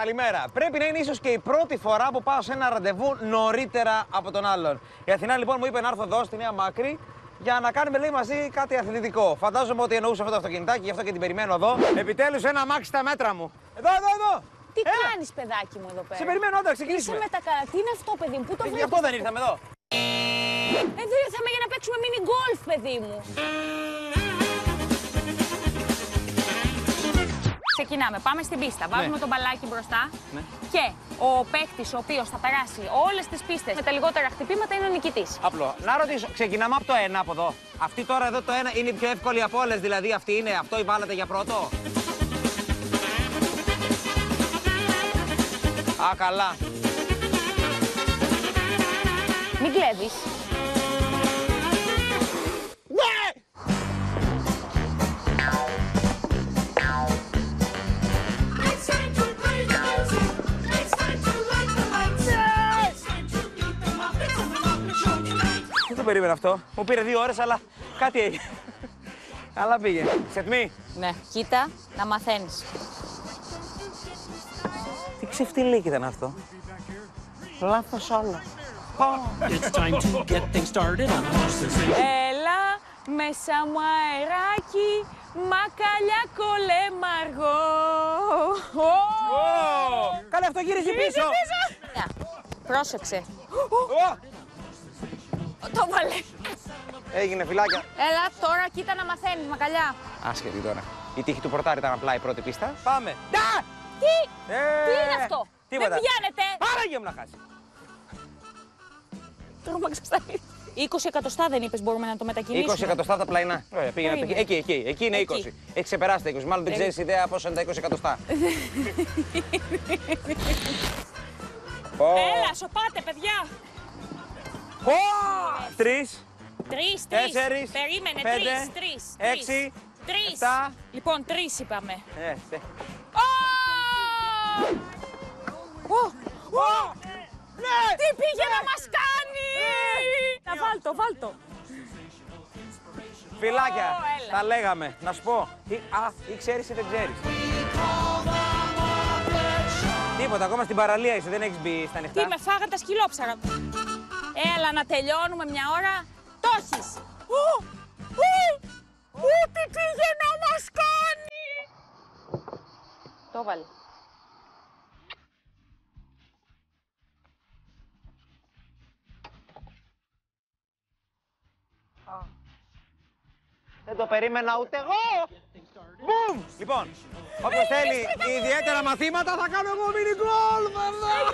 Καλημέρα. Πρέπει να είναι ίσως και η πρώτη φορά που πάω σε ένα ραντεβού νωρίτερα από τον άλλον. Η Αθηνά λοιπόν μου είπε να έρθω εδώ στη Νέα Μάκρη για να κάνουμε λέει μαζί κάτι αθλητικό. Φαντάζομαι ότι εννοούσε αυτό το αυτοκινητάκι, γι' αυτό και την περιμένω εδώ. Επιτέλους ένα αμάξι στα μέτρα μου. Εδώ, εδώ, εδώ. Τι Έλα. κάνεις, παιδάκι μου εδώ πέρα; Σε περιμένω, όταν Είσαι ξεκινήσουμε. με τα καλά. Τι είναι αυτό, παιδί μου, πού το Γι' βρήκες αυτό δεν ήρθαμε εδώ. Εδώ ήρθαμε για να παίξουμε mini golf, παιδί μου. Ξεκινάμε. Πάμε στην πίστα. Βάζουμε Ναι. το μπαλάκι μπροστά. Ναι. Και ο παίκτης ο οποίος θα περάσει όλες τις πίστες με τα λιγότερα χτυπήματα είναι ο νικητής. Απλό. Να ρωτήσω, ξεκινάμε από το ένα από εδώ. Αυτή τώρα εδώ το ένα είναι η πιο εύκολη από όλες, δηλαδή αυτή είναι, αυτό η βάλατε για πρώτο; Α, καλά. Μην κλέβεις. Το περίμενα αυτό. Μου πήρε δύο ώρες, αλλά κάτι έγινε. Καλά πήγε. Set me. Ναι, κοίτα να μαθαίνεις. Τι ξεφτιλίκι ήταν αυτό. Λάθος όλα. It's time to get things started on horses and Έλα μέσα μου αεράκι, μακαλιά κολέμαργο. Καλά, αυτό γύριζε πίσω. Να, Πρόσεξε. Ω, Το βάλε. Έγινε φυλάκια. Έλα τώρα κοίτα να μαθαίνεις μακαλιά. Άσχετη τώρα. Η τύχη του πορτάρι ήταν απλά η πρώτη πίστα. Πάμε. Ντα! Τι, Ε, τι είναι αυτό; Τίποτα. Δεν πιάνετε. Άραγε μου να χάσει. Τρόμαξες τα 20 εκατοστά δεν είπες μπορούμε να το μετακινήσουμε. 20 εκατοστά από τα πλαϊνά. Ωραία, πήγαινε Πού από είναι; εκεί. Εκεί, εκεί. Εκεί είναι 20. Εκεί. Έχεις ξεπεράσει τα 20. Μάλλον δεν Ε. ξέρεις ιδέα πόσο είναι τα 20 εκατοστά. Ω. Έλα, σοπάτε παιδιά. Ω, Τρεις, Τρεις, τρεις. τέσσερις, Περίμενε, πέντε, τρεις, τρεις. έξι, Τρεις. εφτά. Λοιπόν, τρεις είπαμε. Ε, τε. Ω! Ω! Ω, Ναι! Τι πήγε να μας κάνει! Να βάλτο, βάλτο. Φιλάκια, Ω, έλα. τα λέγαμε. Να σου πω. Ή, α, ή ξέρεις ή δεν ξέρεις. Τίποτα, ακόμα στην παραλία είσαι, δεν έχεις μπει στα ανοιχτά. Τι με φάγαν τα σκυλόψαρα. Έλα να τελειώνουμε μια ώρα. Το έχεις. Ου! Ου! Ου, τι πήγε να μας κάνει! Το βάλε. Δεν το περίμενα ούτε εγώ. Μπουμ! Λοιπόν, όποιο θέλει ιδιαίτερα μαθήματα θα κάνω εγώ mini golf εδώ. Έγινε πρωταθλητής.